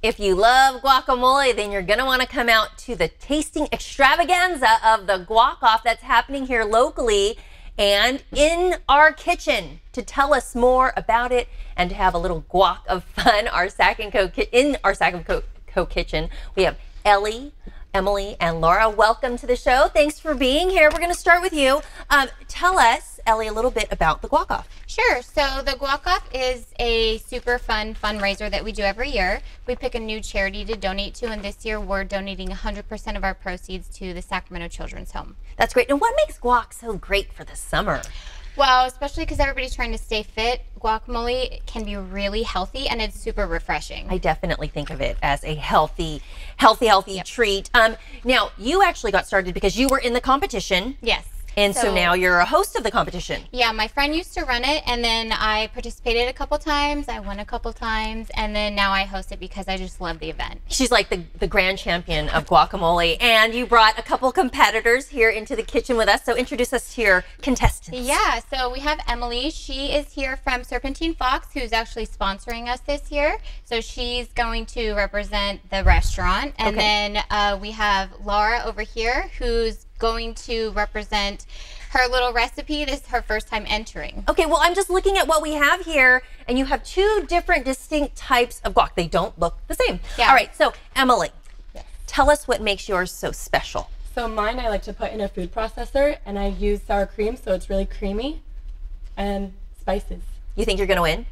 If you love guacamole, then you're going to want to come out to the tasting extravaganza of the guac off that's happening here locally and in our kitchen to tell us more about it and to have a little guac of fun. Our Sac and Co in our Sac and Co, Co kitchen, we have Ellie. Emily and Laura, welcome to the show. Thanks for being here. We're going to start with you. Um, tell us, Ellie, a little bit about the guac off. Sure. So the Guac Off is a super fun fundraiser that we do every year. We pick a new charity to donate to, and this year we're donating 100% of our proceeds to the Sacramento Children's Home. That's great. And what makes guac so great for the summer? Well, especially because everybody's trying to stay fit, guacamole can be really healthy and it's super refreshing. I definitely think of it as a healthy, healthy, healthy treat. Um, now you actually got started because you were in the competition, yes. And so, now you're a host of the competition. Yeah, my friend used to run it, and then I participated a couple times. I won a couple times, and then now I host it because I just love the event. She's like the, the grand champion of guacamole, and you brought a couple competitors here into the kitchen with us. So introduce us to your contestants. Yeah, so we have Emily. She is here from Serpentine Fox, who's actually sponsoring us this year. So she's going to represent the restaurant. And Okay. then uh, we have Laura over here, who's going to represent her little recipe. This is her first time entering. Okay, well, I'm just looking at what we have here, and you have two different distinct types of guac. They don't look the same. Yeah. All right, so Emily, tell us what makes yours so special. So mine I like to put in a food processor and I use sour cream so it's really creamy and spices. You think you're going to win?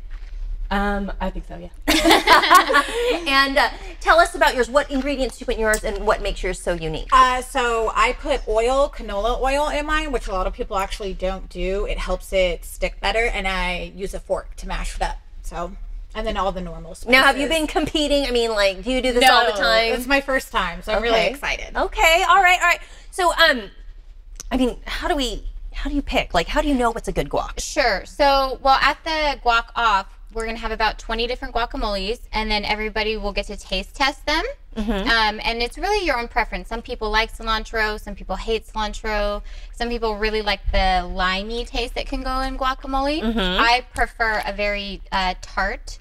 Um, I think so, yeah. And uh, tell us about yours. What ingredients do you put in yours, and what makes yours so unique? Uh, so I put oil, canola oil in mine, which a lot of people actually don't do. It helps it stick better, and I use a fork to mash it up. So, and then all the normal spices. Now, have you been competing? I mean, like, do you do this all the time? It's my first time, so I'm really excited. Okay, all right, all right. So, um, I mean, how do we, how do you pick? Like, how do you know what's a good guac? Sure. So, well, at the guac off, we're going to have about 20 different guacamoles, and then everybody will get to taste test them. Um, and it's really your own preference. Some people like cilantro, some people hate cilantro, some people really like the limey taste that can go in guacamole. I prefer a very uh, tart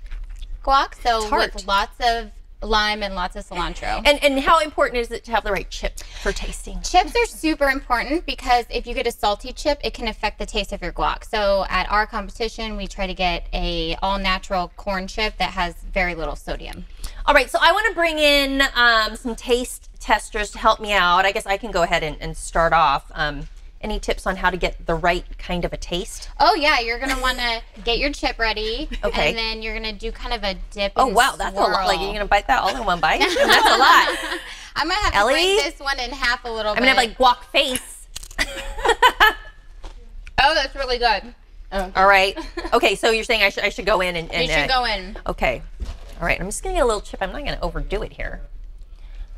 guac, so Tart. with lots of lime and lots of cilantro. And and how important is it to have the right chip for tasting? Chips are super important because if you get a salty chip, it can affect the taste of your guac. So at our competition, we try to get a all natural corn chip that has very little sodium. All right, so I want to bring in um, some taste testers to help me out. I guess I can go ahead and, and start off. Um, any tips on how to get the right kind of a taste? Oh yeah, you're gonna want to get your chip ready, Okay. and then you're gonna do kind of a dip. Oh and wow, that's a lot. Like swirl. you're gonna bite that all in one bite? that's a lot. I might have to Ellie? break this one in half a little bit. I'm bit. gonna have like guac face. oh, that's really good. All right. Okay, so you're saying I should I should go in and, and You should uh, go in. Okay. All right. I'm just gonna get a little chip. I'm not gonna overdo it here.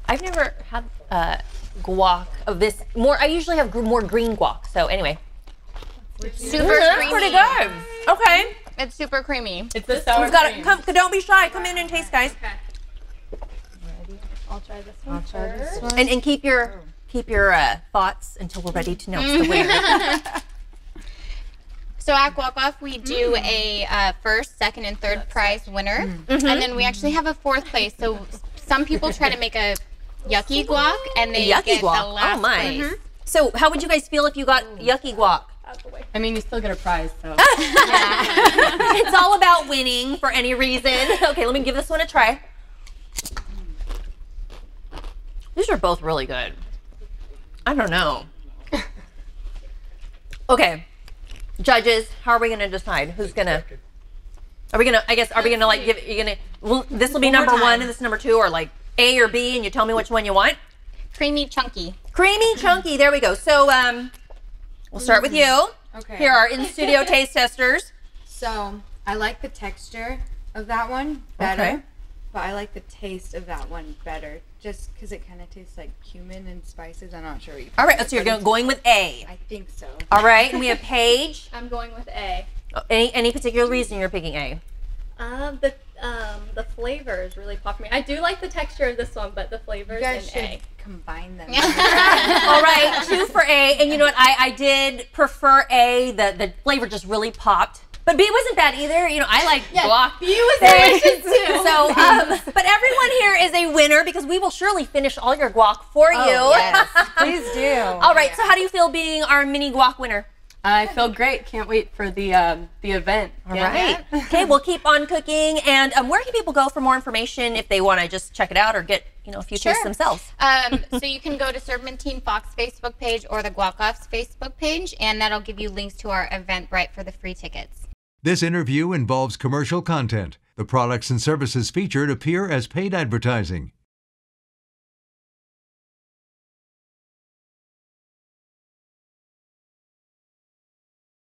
I've never had uh, guac of this. More. I usually have gr- more green guac. So anyway. Super Mm, creamy. pretty good. Okay. It's super creamy. It's the sour We've got it. cream. Come. Don't be shy. Come in and taste, guys. Okay. I'll try this one first. And and keep your keep your uh, thoughts until we're ready to announce the winner. So at Guac Off, we do a uh, first, second, and third prize winner, and then we actually have a fourth place. So some people try to make a yucky guac, and they yucky get guac. the last Oh my. place. Mm-hmm. So how would you guys feel if you got mm. yucky guac? I mean, you still get a prize, so. it's all about winning for any reason. Okay, let me give this one a try. These are both really good. I don't know. Okay, judges, how are we going to decide who's going to? Are we gonna? I guess are we gonna like give? You gonna? Well, this will be number one and this is number two, or like A or B, and you tell me which one you want. Creamy, chunky. Creamy, chunky. There we go. So um, we'll start with you. Okay. Here are in studio taste testers. So I like the texture of that one better, Okay. but I like the taste of that one better, just because it kind of tastes like cumin and spices. I'm not sure. All right, put, so you're but go- going with A. I think so. All right, and we have Paige. I'm going with A. Any any particular reason you're picking A? Um, the um, the flavors really pop me. I do like the texture of this one, but the You flavors guys in should A. combine them. All right, two for A, and you know what? I, I did prefer A. The the flavor just really popped, but B wasn't bad either. You know, I like guac. B was Thanks. delicious too. So, um, but everyone here is a winner because we will surely finish all your guac for you. Yes, please do. All right. So, how do you feel being our mini guac winner? I feel great. Can't wait for the um, the event. All right. okay, we'll keep on cooking. And um, where can people go for more information if they want to just check it out or get you know a few tastes Sure. themselves? Um, so you can go to Serpentine Fox Facebook page or the Guac Off's Facebook page, and that'll give you links to our Eventbrite for the free tickets. This interview involves commercial content. The products and services featured appear as paid advertising.